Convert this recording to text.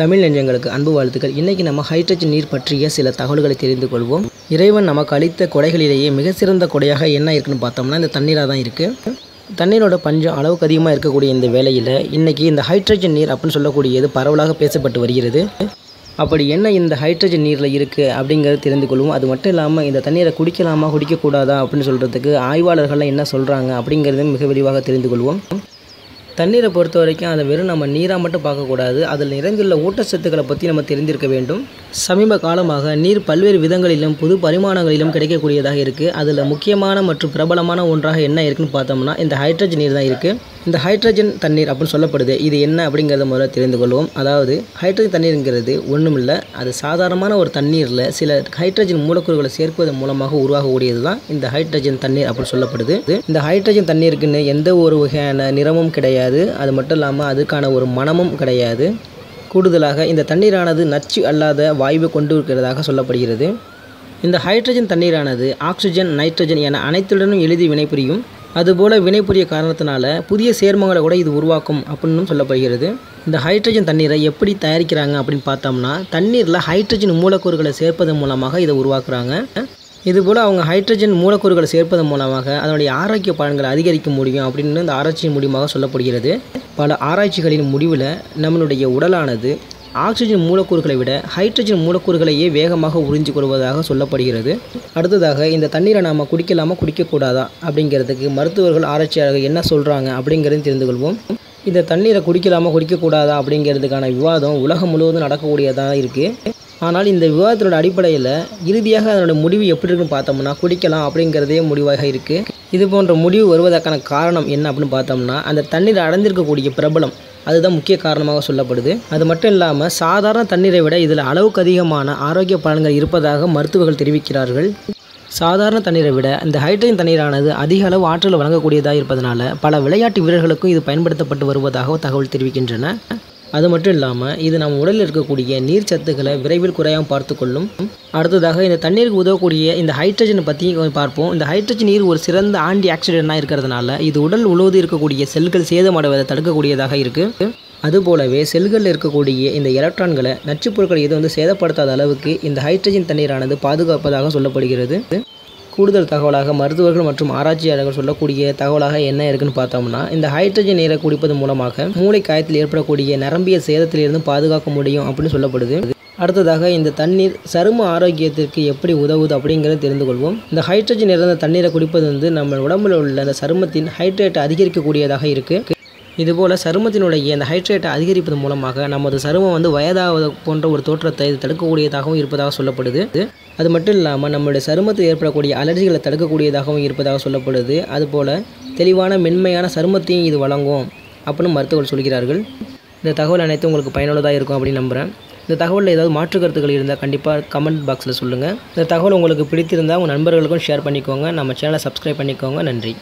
தமிழ் நெஞ்சங்களுக்கு அன்பு வாழ்த்துக்கள். இன்றைக்கி நம்ம ஹைட்ரஜன் நீர் பற்றிய சில தகவல்களை தெரிந்து கொள்வோம். இறைவன் நமக்கு அளித்த கொடைகளிலேயே மிக சிறந்த கொடையாக என்ன இருக்குன்னு பார்த்தோம்னா இந்த தண்ணீராக தான் இருக்குது தண்ணீரோட பஞ்சம் அளவுக்கு அதிகமாக இருக்கக்கூடிய இந்த வேலையில் இன்றைக்கி இந்த ஹைட்ரஜன் நீர் அப்படின்னு சொல்லக்கூடியது பரவலாக பேசப்பட்டு வருகிறது. அப்படி என்ன இந்த ஹைட்ரஜன் நீரில் இருக்குது அப்படிங்கிறத தெரிந்து கொள்வோம். அது மட்டும் இல்லாமல் இந்த தண்ணீரை குடிக்கலாமா குடிக்கக்கூடாதா அப்படின்னு சொல்கிறதுக்கு ஆய்வாளர்கள்லாம் என்ன சொல்கிறாங்க அப்படிங்கிறது மிக விரிவாக தெரிந்து கொள்வோம். தண்ணீரை பொறுத்த வரைக்கும் அதை வெறும் நம்ம நீராக மட்டும் பார்க்கக்கூடாது அதில் நிறைந்துள்ள ஊட்டச்சத்துக்களை பற்றி நம்ம தெரிந்திருக்க வேண்டும். சமீப காலமாக நீர் பல்வேறு விதங்களிலும் புது பரிமாணங்களிலும் கிடைக்கக்கூடியதாக இருக்குது அதில் முக்கியமான மற்றும் பிரபலமான ஒன்றாக என்ன இருக்குன்னு பார்த்தோம்னா இந்த ஹைட்ரஜன் நீர் தான் இருக்குது இந்த ஹைட்ரஜன் தண்ணீர் அப்படின்னு சொல்லப்படுது. இது என்ன அப்படிங்கிறத முதல்ல தெரிந்து கொள்வோம். அதாவது ஹைட்ரஜன் தண்ணீருங்கிறது ஒன்றும் இல்லை அது சாதாரணமான ஒரு தண்ணீரில் சில ஹைட்ரஜன் மூலக்கூறுகளை சேர்ப்பதன் மூலமாக உருவாகக்கூடியது தான் இந்த ஹைட்ரஜன் தண்ணீர் அப்படின்னு சொல்லப்படுது. இந்த ஹைட்ரஜன் தண்ணீருக்குன்னு எந்த ஒரு வகையான நிறமும் கிடையாது. அது மட்டும் இல்லாமல் அதுக்கான ஒரு மனமும் கிடையாது. கூடுதலாக இந்த தண்ணீரானது நச்சு அல்லாத வாய்வு கொண்டு இருக்கிறதாக சொல்லப்படுகிறது. இந்த ஹைட்ரஜன் தண்ணீரானது ஆக்சிஜன் நைட்ரஜன் என அனைத்துடனும் எளிதில் வினைபுரியும் அதுபோல் வினைபுரிய காரணத்தினால புதிய சேர்மங்களை கூட இது உருவாக்கும் அப்படின்னு சொல்லப்படுகிறது. இந்த ஹைட்ரஜன் தண்ணீரை எப்படி தயாரிக்கிறாங்க அப்படின்னு பார்த்தோம்னா தண்ணீரில் ஹைட்ரஜன் மூலக்கூறுகளை சேர்ப்பதன் மூலமாக இதை உருவாக்குறாங்க. இதுபோல் அவங்க ஹைட்ரஜன் மூலக்கூறுகளை சேர்ப்பதன் மூலமாக அதனுடைய ஆரோக்கிய பலன்களை அதிகரிக்க முடியும் அப்படின்னு இந்த ஆராய்ச்சியின் மூலியமாக சொல்லப்படுகிறது. பல ஆராய்ச்சிகளின் முடிவில் நம்மளுடைய உடலானது ஆக்சிஜன் மூலக்கூறுகளை விட ஹைட்ரஜன் மூலக்கூறுகளையே வேகமாக உறிஞ்சு கொள்வதாக சொல்லப்படுகிறது. அடுத்ததாக இந்த தண்ணீரை நாம் குடிக்கலாமா குடிக்கக்கூடாதா அப்படிங்கிறதுக்கு மருத்துவர்கள் ஆராய்ச்சியாளர்கள் என்ன சொல்கிறாங்க அப்படிங்கிறது தெரிந்து கொள்வோம். இந்த தண்ணீரை குடிக்கலாமா குடிக்கக்கூடாதா அப்படிங்கிறதுக்கான விவாதம் உலகம் முழுவதும் நடக்கக்கூடியதாக இருக்குது ஆனால் இந்த விவாதத்தினோட அடிப்படையில் இறுதியாக அதனோட முடிவு எப்படி இருக்குன்னு பார்த்தோம்னா குடிக்கலாம் அப்படிங்கிறதே முடிவாக இருக்குது இது போன்ற முடிவு வருவதற்கான காரணம் என்ன அப்படின்னு பார்த்தோம்னா அந்த தண்ணீர் அடைந்திருக்கக்கூடிய பிரபலம் அதுதான் முக்கிய காரணமாக சொல்லப்படுது. அது மட்டும் இல்லாமல் சாதாரண தண்ணீரை விட இதில் அளவுக்கு அதிகமான ஆரோக்கிய பலன்கள் இருப்பதாக மருத்துவர்கள் தெரிவிக்கிறார்கள். சாதாரண தண்ணீரை விட இந்த ஹைட்ரஜன் தண்ணீரானது அதிக அளவு ஆற்றல் வழங்கக்கூடியதாக இருப்பதனால பல விளையாட்டு வீரர்களுக்கும் இது பயன்படுத்தப்பட்டு வருவதாக தகவல் தெரிவிக்கின்றன. அது மட்டும் இல்லாமல் இது நம்ம உடலில் இருக்கக்கூடிய நீர் சத்துக்களை விரைவில் குறையாமல் பார்த்துக்கொள்ளும் அடுத்ததாக இந்த தண்ணீருக்கு உதவக்கூடிய இந்த ஹைட்ரஜனை பற்றி பார்ப்போம். இந்த ஹைட்ரஜன் நீர் ஒரு சிறந்த ஆன்டி ஆக்சிடென்ட்டாக இருக்கிறதுனால இது உடல் உழுவது இருக்கக்கூடிய செல்கள் சேதமடைவதை தடுக்கக்கூடியதாக இருக்குது அதுபோலவே செல்களில் இருக்கக்கூடிய இந்த எலக்ட்ரான்களை நச்சுப் பொருட்கள் எதுவும் வந்து சேதப்படுத்தாத அளவுக்கு இந்த ஹைட்ரஜன் தண்ணீரானது பாதுகாப்பதாக சொல்லப்படுகிறது. கூடுதல் தகவலாக மருத்துவர்கள் மற்றும் ஆராய்ச்சியாளர்கள் சொல்லக்கூடிய தகவலாக என்ன இருக்குன்னு பார்த்தோம்னா இந்த ஹைட்ரஜன் நீரை குடிப்பது மூலமாக மூளை காயத்தில் ஏற்படக்கூடிய நரம்பிய சேதத்திலிருந்து பாதுகாக்க முடியும் அப்படின்னு சொல்லப்படுது. அடுத்ததாக இந்த தண்ணீர் சரும ஆரோக்கியத்திற்கு எப்படி உதவுது அப்படிங்கிறத தெரிந்து கொள்வோம். இந்த ஹைட்ரஜன் நிறைந்த தண்ணீரை குடிப்பது வந்து நம்ம உடம்புல உள்ள அந்த சருமத்தின் ஹைட்ரேட் அதிகரிக்கக்கூடியதாக இருக்குது இதுபோல் சருமத்தினுடைய இந்த ஹைட்ரேட்டை அதிகரிப்பது மூலமாக நமது சருமம் வந்து வயதாவது போன்ற ஒரு தோற்றத்தை இது தடுக்கக்கூடியதாகவும் இருப்பதாக சொல்லப்படுது. அது மட்டும் இல்லாமல் நம்மளுடைய சருமத்தில் ஏற்படக்கூடிய அலர்ஜிகளை தடுக்கக்கூடியதாகவும் இருப்பதாக சொல்லப்படுது. அதுபோல் தெளிவான மென்மையான சருமத்தையும் இது வழங்கும் அப்படின்னு மருத்துவர்கள் சொல்கிறார்கள். இந்த தகவல் அனைத்தும் உங்களுக்கு பயனுள்ளதாக இருக்கும் அப்படின்னு நம்புகிறேன் இந்த தகவலில் ஏதாவது மாற்று கருத்துக்கள் இருந்தால் கண்டிப்பாக கமெண்ட் பாக்ஸில் சொல்லுங்கள் இந்த தகவல் உங்களுக்கு பிடித்திருந்தால் உங்கள் நண்பர்களுக்கும் ஷேர் பண்ணிக்கோங்க. நம்ம சேனலை சப்ஸ்கிரைப் பண்ணிக்கோங்க. நன்றி.